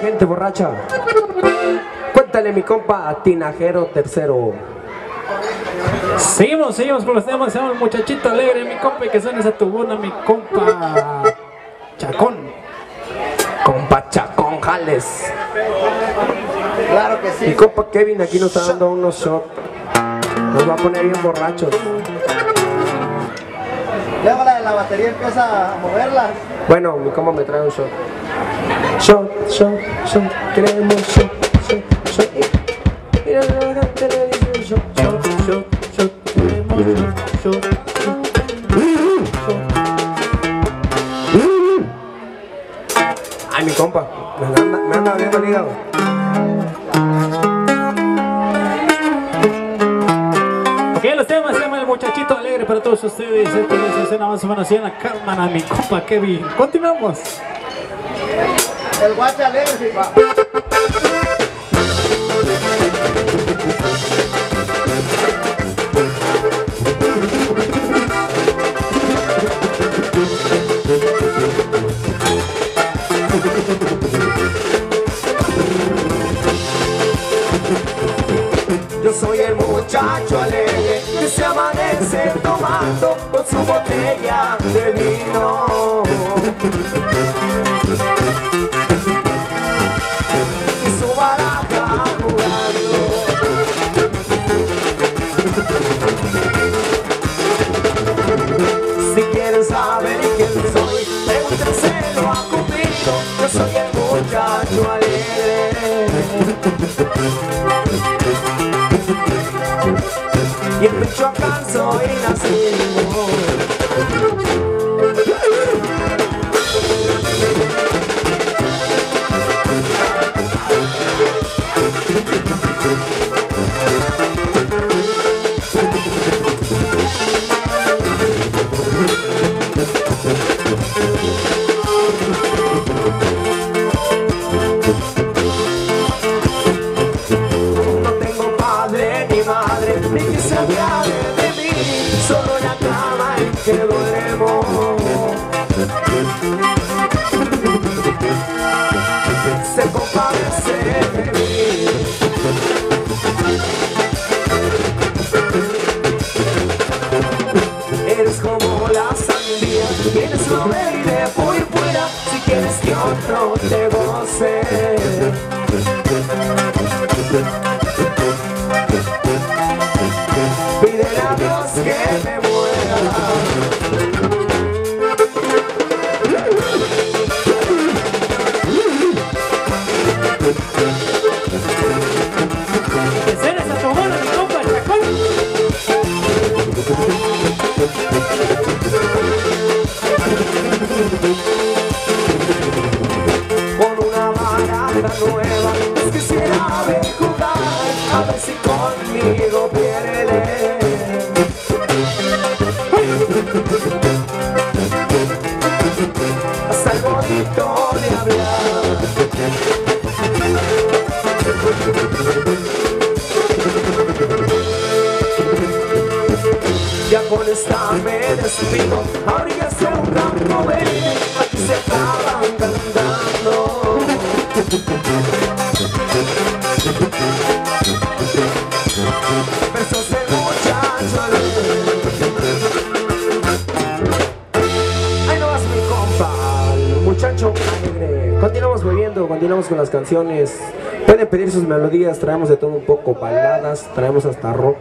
Gente borracha. Cuéntale mi compa Tinajero tercero. Seguimos, seguimos con los temas. Se llama el muchachito alegre, mi compa, y que suena esa tubuna, mi compa Chacón. Compa Chacón Jales. Claro que Mi sí. compa Kevin aquí nos está dando unos shots. Nos va a poner bien borrachos. Luego la de la batería empieza a moverla. Bueno, mi compa me trae un shot. Shot, shot, shot. Queremos shot, shot, shot. Y la gran televisión, shot, shot, shot, shot. Queremos shot, shot, shot. Ay, mi compa, me anda, me anda viendo el. Ok, los temas se llama el muchachito alegre para todos ustedes. Esto es escena más o menos así en la cámara, mi compa Kevin. Continuamos. El sí, pa. Yo soy el muchacho alegre que se amanece tomando con su botella de vino. Saber quién soy, pregúntenselo a Cupido. Yo soy el muchacho alegre. No tengo padre ni madre, ni que se apiade de mí, solo la cama en que duermo. Quieres que otro te goce. A ver si conmigo pierde. Hasta el bonito de hablar. Ya con esta me despido, ahorita se un campo verde, aquí se acaban cantando. Continuamos bebiendo, continuamos con las canciones. Pueden pedir sus melodías, traemos de todo un poco, baladas, traemos hasta rock.